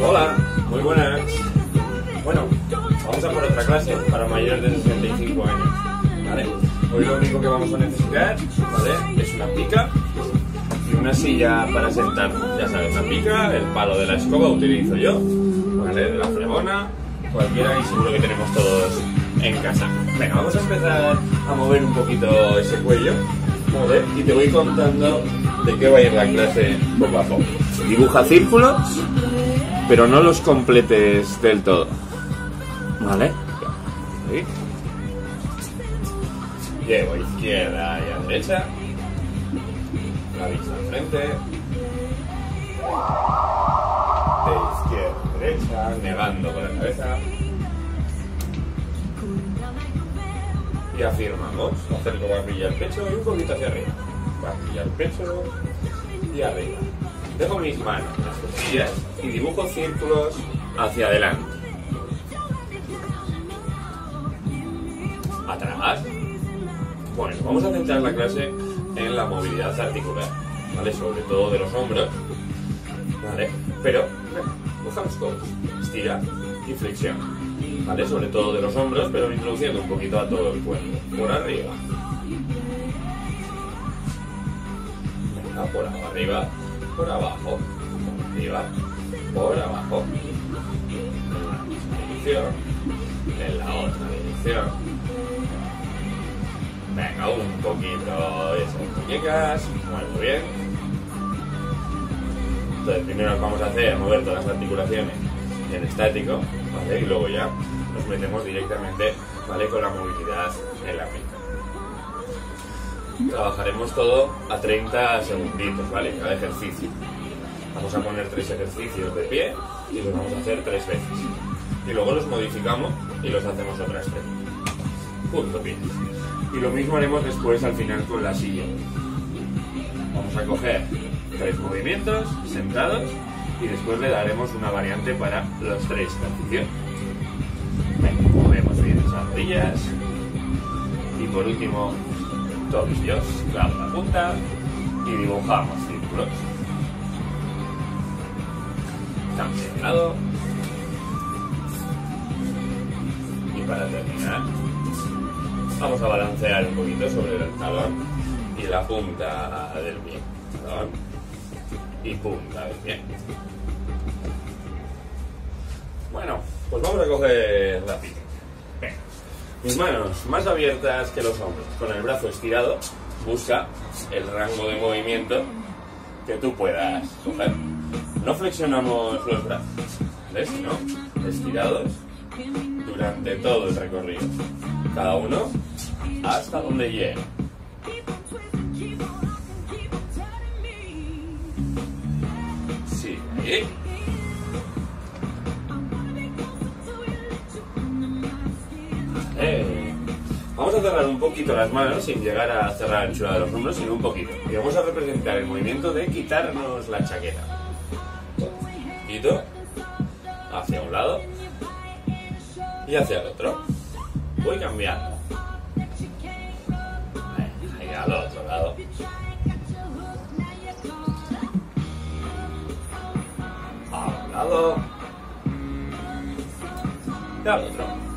Hola, muy buenas. Bueno, vamos a por otra clase para mayores de 65 años. ¿vale? Hoy lo único que vamos a necesitar ¿vale? es una pica y una silla para sentarnos. Ya sabes, la pica, el palo de la escoba utilizo yo, ¿vale? de la fregona, cualquiera y seguro que tenemos todos en casa. Venga, vamos a empezar a mover un poquito ese cuello y te voy contando de qué va a ir la clase poco a poco. Dibuja círculos, pero no los completes del todo. ¿Vale? Ahí. Llevo izquierda y a derecha. La vista al frente. De izquierda a derecha, negando con la cabeza. Y afirmamos. Acerco barbilla al pecho y un poquito hacia arriba. Barbilla al pecho y arriba. Dejo mis manos en las costillas y dibujo círculos hacia adelante. Atrás. Bueno, vamos a centrar la clase en la movilidad articular, ¿vale? Sobre todo de los hombros, ¿vale? Pero, bueno, cojamos todos. Estira y flexión, ¿vale? Sobre todo de los hombros, pero introduciendo un poquito a todo el cuerpo. Por arriba. Venga, por arriba, por abajo, arriba, por abajo. En dirección, en la otra dirección. Venga, un poquito esas muñecas, muy bien. Entonces, primero vamos a hacer mover todas las articulaciones en estático, ¿vale? Y luego ya nos metemos directamente, ¿vale? Con la movilidad en la pinta. Trabajaremos todo a 30 segunditos, ¿vale? Cada ejercicio. Vamos a poner tres ejercicios de pie y los vamos a hacer tres veces. Y luego los modificamos y los hacemos otras tres. Punto pies. Y lo mismo haremos después al final con la silla. Vamos a coger tres movimientos sentados y después le daremos una variante para los tres ejercicios. Movemos bien esas rodillas. Y por último, tobillos. Clavo la punta y dibujamos círculos. Cambio. Y para terminar, vamos a balancear un poquito sobre el talón y la punta del pie. Y punta del pie. Bueno, pues vamos a coger la. Mis manos más abiertas que los hombros, con el brazo estirado, busca el rango de movimiento que tú puedas coger. No flexionamos los brazos, ¿vale? Sino estirados durante todo el recorrido. Cada uno hasta donde llegue. Sí, ahí. A cerrar un poquito las manos sin llegar a cerrar la anchura de los hombros, sino un poquito. Y vamos a representar el movimiento de quitarnos la chaqueta. Quito hacia un lado y hacia el otro. Voy cambiando. Ahí al otro lado. A un lado y al otro.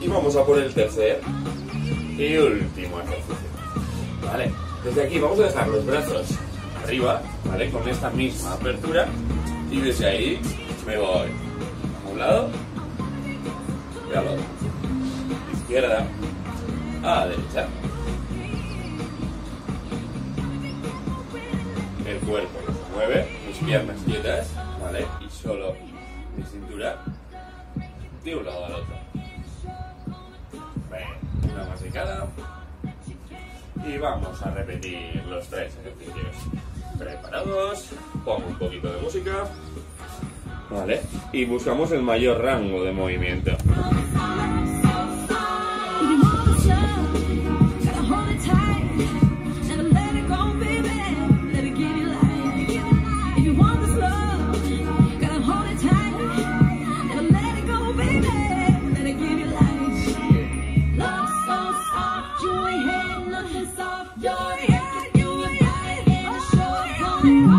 Y vamos a por el tercer y último ejercicio. Vale. Desde aquí vamos a dejar los brazos arriba, ¿vale? Con esta misma apertura. Y desde ahí me voy a un lado y al otro. Izquierda a derecha. El cuerpo se mueve, mis piernas quietas, ¿vale? Y solo de un lado al otro. Una más. Y vamos a repetir los tres ejercicios. Preparados, pongo un poquito de música. Vale. Y buscamos el mayor rango de movimiento. you.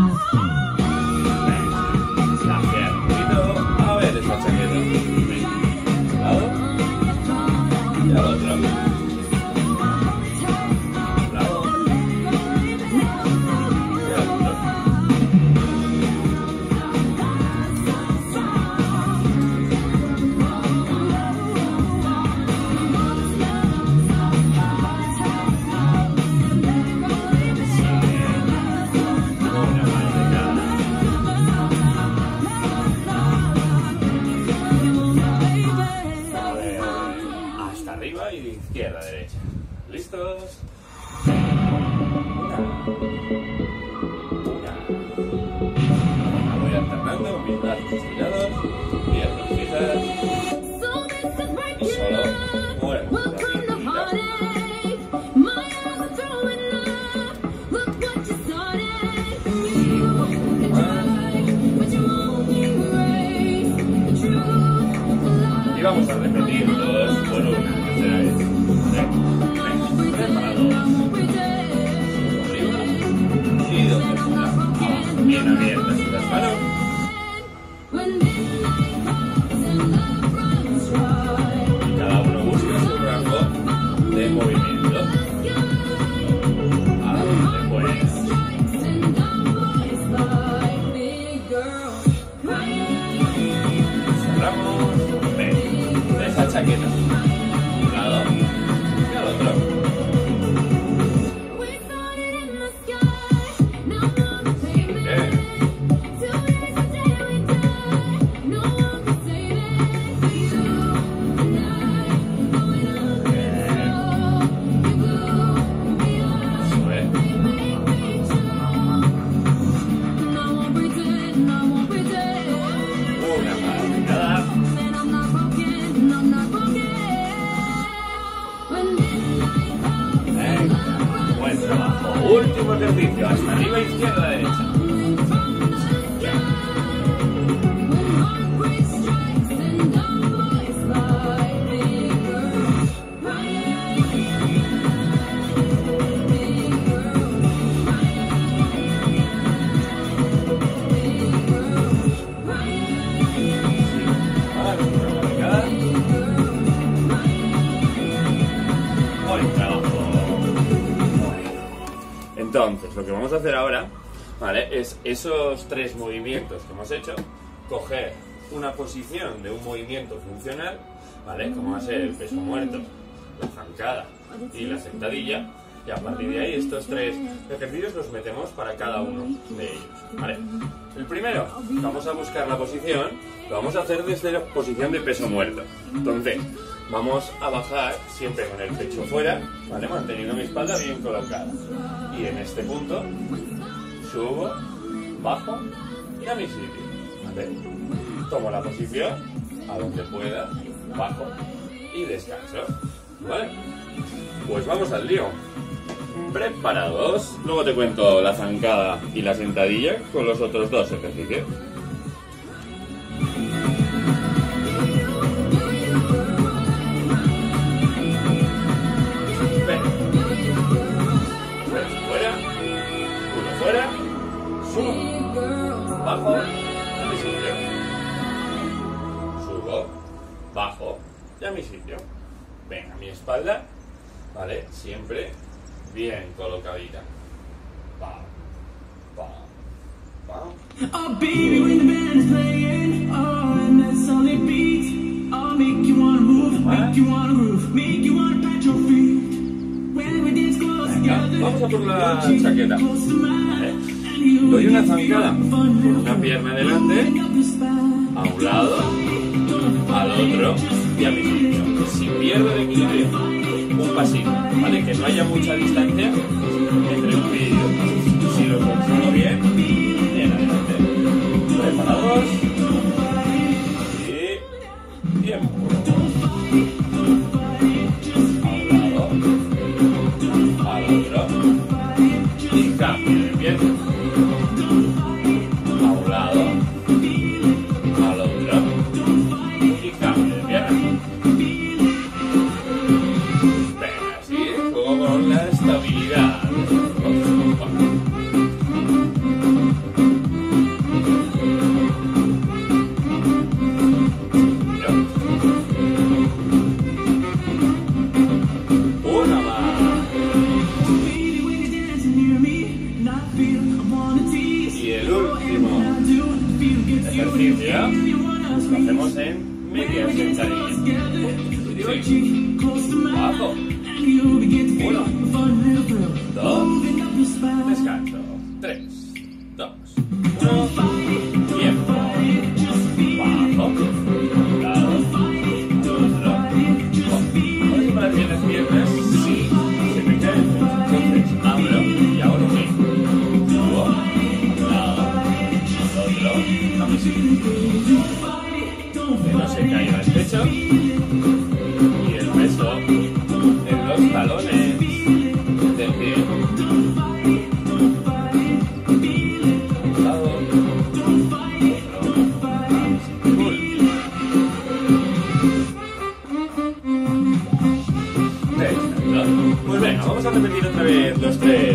Vamos a hacer ahora, ¿vale? Es esos tres movimientos que hemos hecho, coger una posición de un movimiento funcional, ¿vale? Como va a ser el peso muerto, la zancada y la sentadilla, y a partir de ahí estos tres ejercicios los metemos para cada uno de ellos, ¿vale? El primero, vamos a buscar la posición, lo vamos a hacer desde la posición de peso muerto. Entonces, vamos a bajar siempre con el pecho fuera, ¿vale? Manteniendo mi espalda bien colocada. Y en este punto, subo, bajo y a mi sitio, ¿vale? Tomo la posición a donde pueda, bajo y descanso, ¿vale? Pues vamos al lío. Preparados. Luego te cuento la zancada y la sentadilla con los otros dos ejercicios. Vamos a por la chaqueta. you Doy una zancada con una pierna delante, a un lado, al otro y a mi sitio. Si pierdo el equilibrio, un pasito, ¿vale? Que no haya mucha distancia entre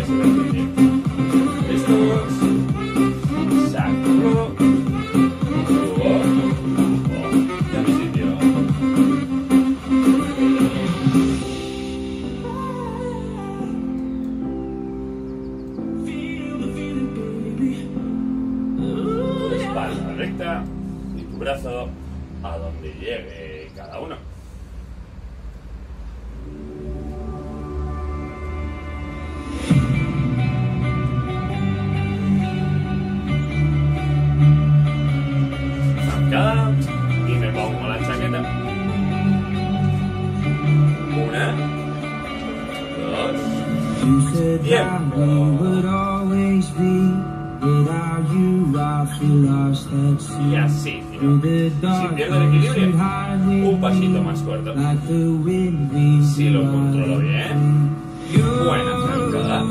Thank you. el equilibrio, un pasito más corto. Si lo controlo bien, buena zancada.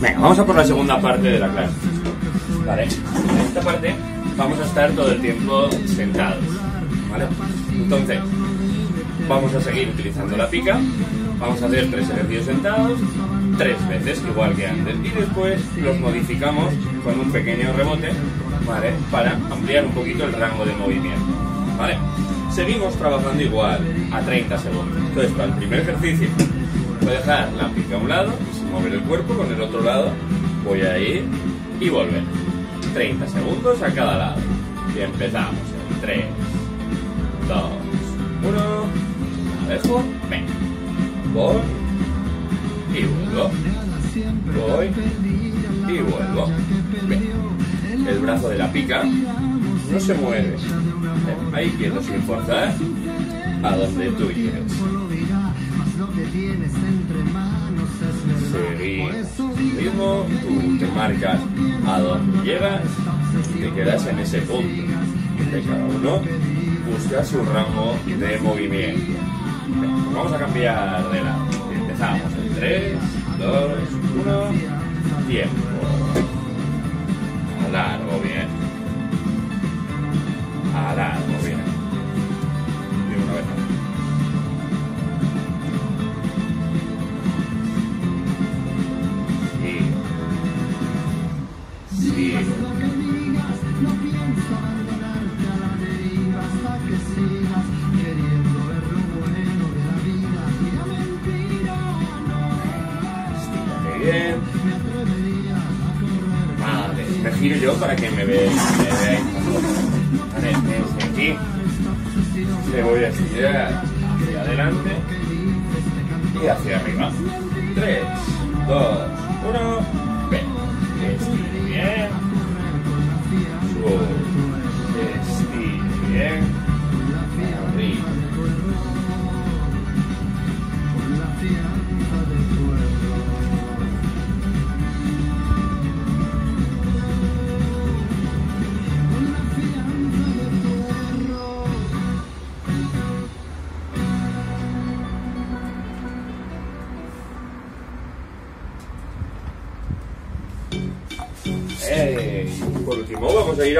Venga, vamos a por la segunda parte de la clase. Vale, en esta parte vamos a estar todo el tiempo sentados. ¿Vale? Entonces, vamos a seguir utilizando la pica. Vamos a hacer tres ejercicios sentados, tres veces, igual que antes. Y después los modificamos con un pequeño rebote, ¿vale? Para ampliar un poquito el rango de movimiento. ¿Vale? Seguimos trabajando igual, a 30 segundos. Entonces, para el primer ejercicio voy a dejar la pica a un lado, sin mover el cuerpo, con el otro lado voy a ir y volver. 30 segundos a cada lado. Y empezamos en 3, 2, 1. La dejo. Ven. Voy. Y vuelvo. Voy. Y vuelvo. Ven. El brazo de la pica no se mueve. Ahí quieto sin forzar. A donde tú llegues. Seguimos. Ritmo, tú te marcas a donde llegas y te quedas en ese punto. De cada uno busca su rango de movimiento. Pues vamos a cambiar de lado. Empezamos en 3, 2, 1, tiempo. Alargo bien. Me voy a estirar hacia adelante y hacia arriba. 3, 2,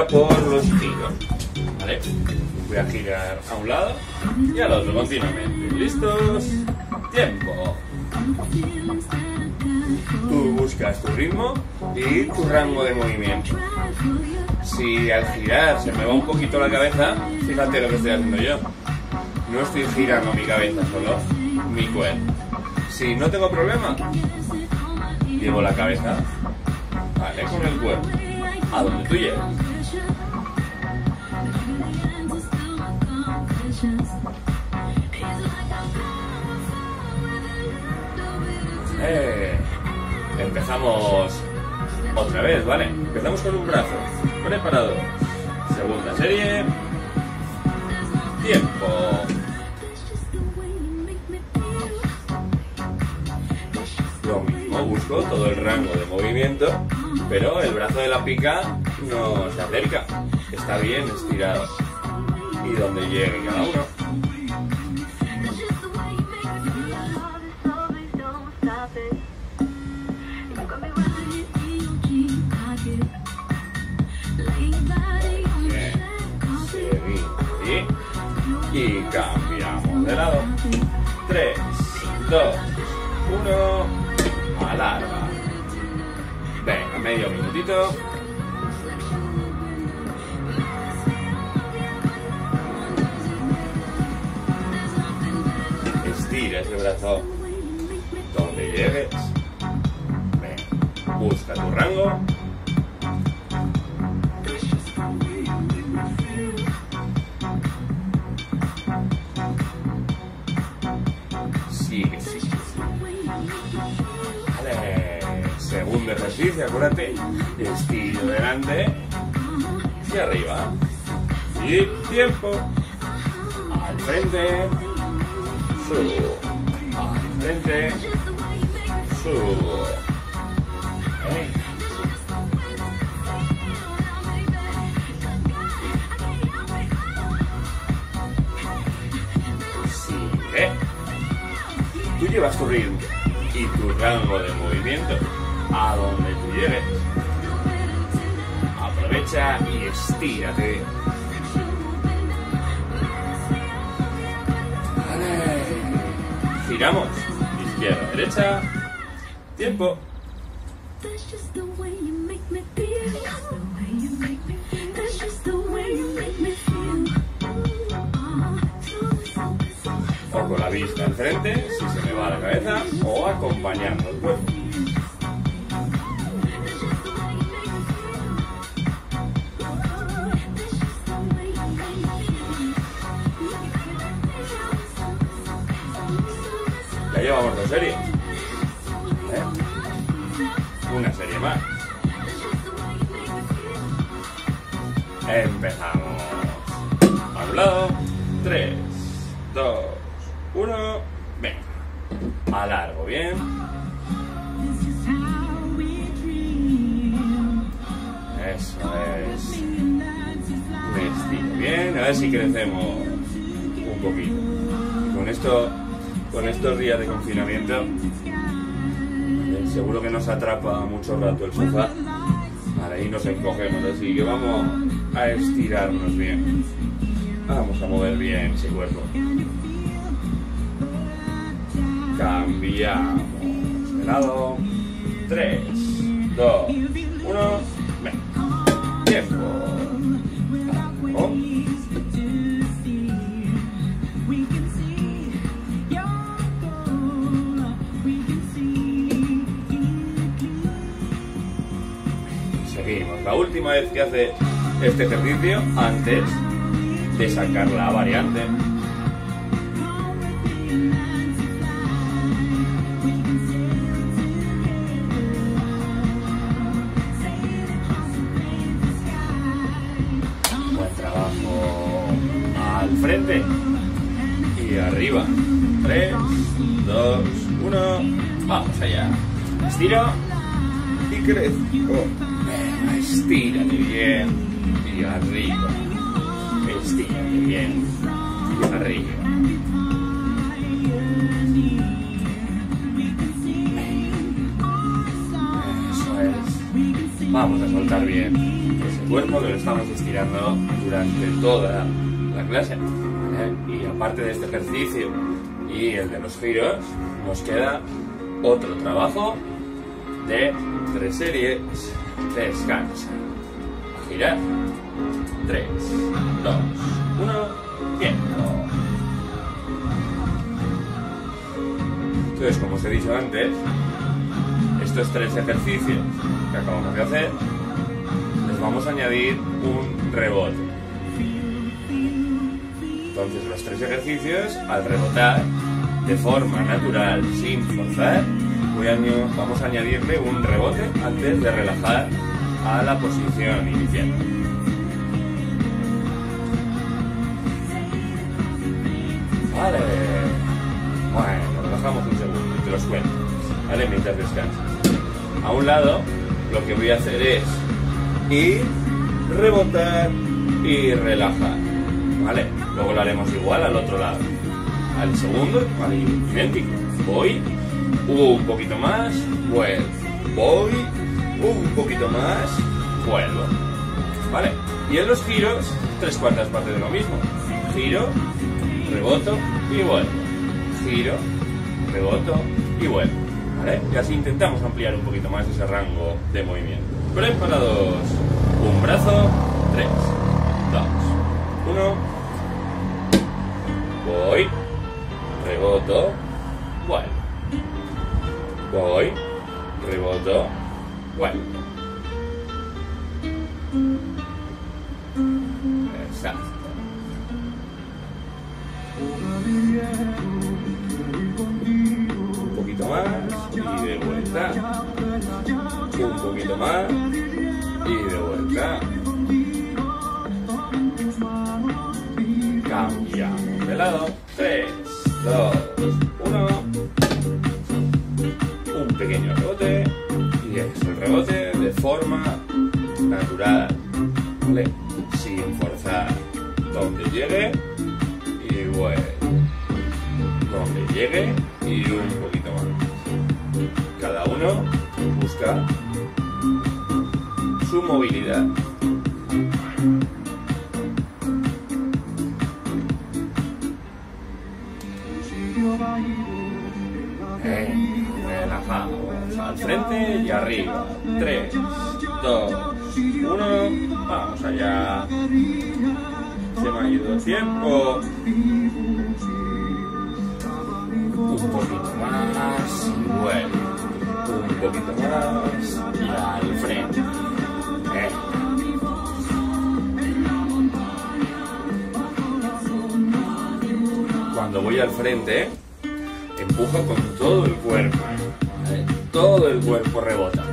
por los giros. ¿Vale? Voy a girar a un lado y al otro continuamente. ¿Listos? Tiempo. Tú buscas tu ritmo y tu rango de movimiento. Si al girar se me va un poquito la cabeza, fíjate lo que estoy haciendo yo. No estoy girando mi cabeza solo, mi cuerpo. Si no tengo problema, llevo la cabeza ¿vale? Con el cuerpo. A donde tú llegas. Empezamos otra vez, ¿vale? Empezamos con un brazo. Preparado. Segunda serie. Tiempo. Lo mismo, busco todo el rango de movimiento, pero el brazo de la pica no se acerca. Está bien estirado. Y donde llegue cada uno. Y, cambiamos de lado. 3, 2, 1. Alarga. Venga, medio minutito. Estira ese brazo donde llegues. Ven, busca tu rango. Ejercicio, acuérdate. Estiro delante y arriba. Y tiempo. Al frente. Subo. Al frente. Subo. Sigue. Tú llevas tu ritmo y tu rango de movimiento a donde tú llegues. derecha y estírate. Vale. Giramos. Izquierda, derecha. Tiempo. Con la vista al frente, si se me va la cabeza, o acompañando el cuerpo. Dos series. ¿Eh? Una serie más. Empezamos. A un lado. 3, 2, 1. Venga. Alargo, bien. Eso es. Me estiro bien. A ver si crecemos un poquito. Con esto, con estos días de confinamiento, eh, seguro que nos atrapa mucho rato el sofá. Vale, ahí nos encogemos, así que vamos a estirarnos bien. Vamos a mover bien ese cuerpo. Cambiamos de lado. 3, 2, 1. Venga. Tiempo. Última vez que hace este ejercicio antes de sacar la variante. Buen trabajo al frente y arriba. 3, 2, 1. Vamos allá. Estiro y crezco. Estírate bien y arriba. Estírate bien y arriba. Eso es. Vamos a soltar bien ese cuerpo que lo estamos estirando durante toda la clase. Y aparte de este ejercicio y el de los giros, nos queda otro trabajo de tres series. Descansa. Girar. 3, 2, 1, tiempo. Entonces, como os he dicho antes, estos tres ejercicios que acabamos de hacer, les vamos a añadir un rebote. Entonces, los tres ejercicios, al rebotar de forma natural, sin forzar, voy a vamos a añadirle un rebote antes de relajar a la posición inicial. Vale. Bueno, relajamos un segundo y te los cuento. ¿Vale? Mientras descansas. A un lado, lo que voy a hacer es ir, rebotar y relajar. ¿Vale? Luego lo haremos igual al otro lado. Al segundo, vale, idéntico. Voy, un poquito más, vuelvo. Voy, un poquito más, vuelvo. ¿Vale? Y en los giros, tres cuartas partes de lo mismo. Giro, reboto y vuelvo. Giro, reboto y vuelvo. ¿Vale? Y así intentamos ampliar un poquito más ese rango de movimiento. Preparados. Un brazo, tres, dos, uno. Voy, reboto, vuelvo. Voy, reboto, vuelvo. Exacto. Un poquito más y de vuelta. Un poquito más y de vuelta. Cambiamos de lado. 3, 2, 1. Un pequeño rebote. El rebote de forma natural. Sin forzar. Donde llegue y vuelve. Donde llegue y un poquito más. Cada uno busca su movilidad. Frente y arriba. 3, 2, 1. Vamos allá. Se me ha ido el tiempo. Un poquito más vuelve. Un poquito más y al frente. Eh. Cuando voy al frente, empujo con todo el cuerpo. Todo el cuerpo rebota.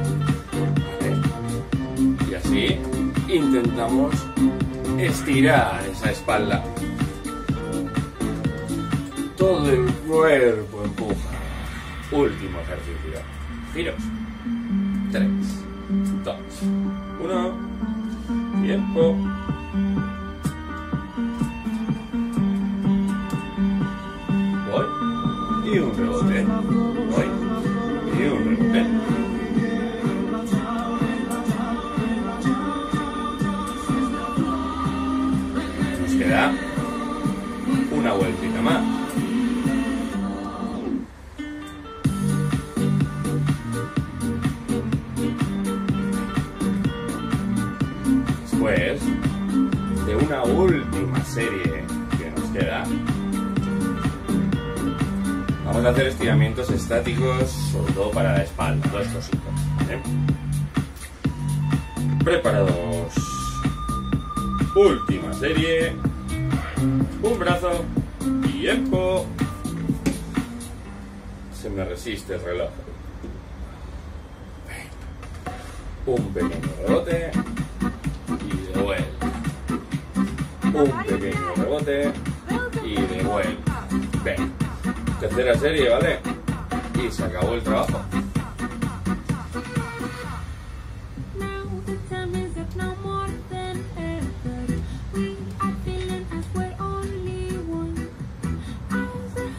Y así intentamos estirar esa espalda. Todo el cuerpo empuja. Último ejercicio. Giros. 3, 2, 1. Tiempo. Voy. Y un rebote. Hacer estiramientos estáticos, sobre todo para la espalda, dos cositas. ¿vale? Preparados. Última serie. Un brazo. Tiempo. Se me resiste el reloj. Un pequeño rebote. Y de. Un pequeño rebote. Y de vuelta. Ven. Tercera serie, ¿vale? Y se acabó el trabajo.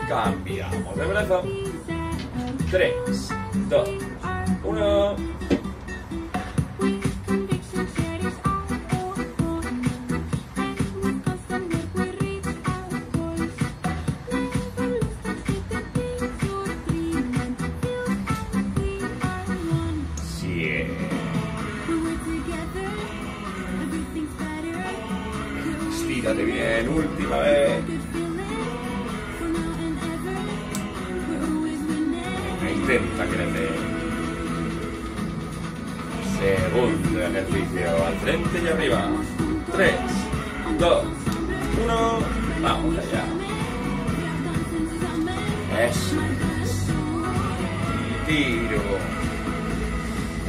Cambiamos de brazo. desire, 3, 2, 1. Segundo ejercicio, al frente y arriba. 3, 2, 1. Vamos allá. Eso es. Tiro.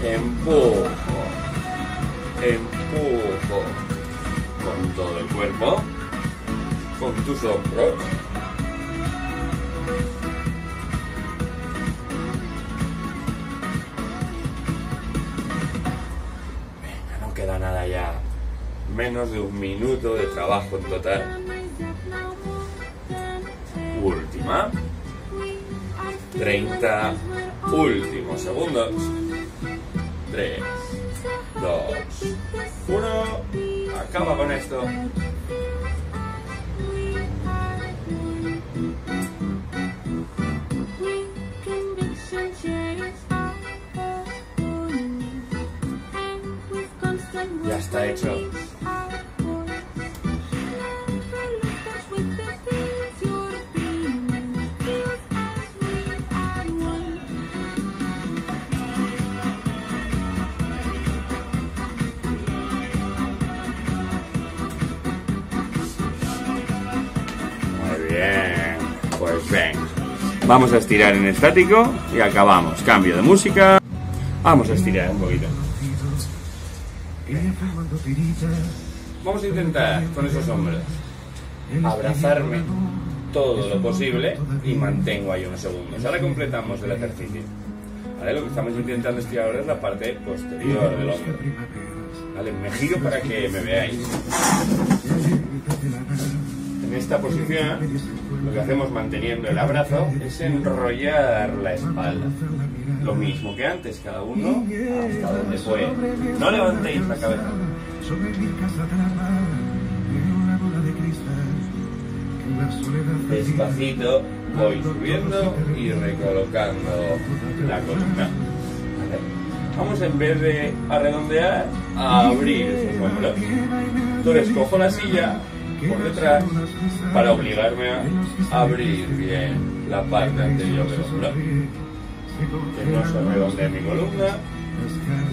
Empujo. Empujo. Con todo el cuerpo. Con tus hombros. Menos de un minuto de trabajo en total. Última. 30 últimos segundos. 3, 2, 1. Acaba con esto. Ya está hecho. Vamos a estirar en estático y acabamos. Cambio de música. Vamos a estirar un poquito. Vamos a intentar con esos hombros abrazarme todo lo posible y mantengo ahí unos segundos. Ahora completamos el ejercicio. ¿Vale? Lo que estamos intentando estirar ahora es la parte posterior del hombro. ¿Vale? Me giro para que me veáis. En esta posición, lo que hacemos manteniendo el abrazo es enrollar la espalda. Lo mismo que antes, cada uno hasta donde puede. No levantéis la cabeza. Despacito voy subiendo y recolocando la columna. vamos en vez de a redondear, a abrir esos hombros. Entonces cojo la silla por detrás para obligarme a abrir bien la parte anterior del hombro. Que no se redondee mi columna,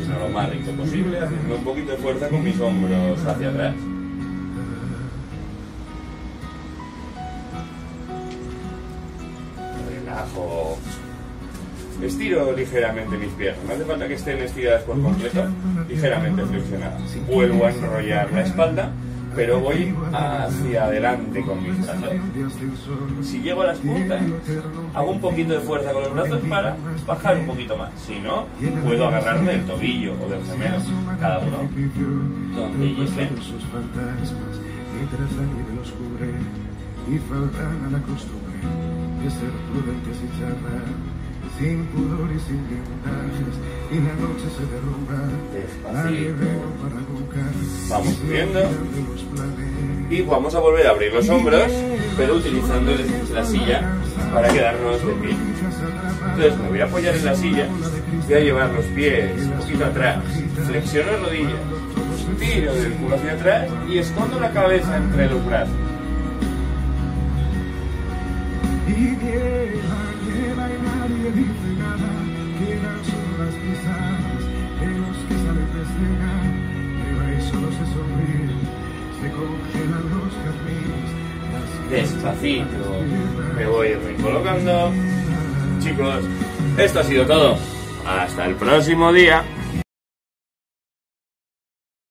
sino lo más recto posible, haciendo un poquito de fuerza con mis hombros hacia atrás. Relajo. Estiro ligeramente mis piernas. No hace falta que estén estiradas por completo, ligeramente flexionadas. Vuelvo a enrollar la espalda, pero voy hacia adelante con mis brazos. Si llego a las puntas, hago un poquito de fuerza con los brazos para bajar un poquito más. Si no, puedo agarrarme del tobillo o del gemelo, cada uno donde charlar sin pudor y sin blindajes y la noche se derrumba nieve para buscar Vamos subiendo. Y vamos a volver a abrir los hombros, pero utilizando la silla para quedarnos de pie. Entonces me voy a apoyar en la silla, voy a llevar los pies un poquito atrás, flexiono rodillas, tiro del culo hacia atrás y escondo la cabeza entre los brazos. Despacito me voy recolocando. Chicos, esto ha sido todo. Hasta el próximo día.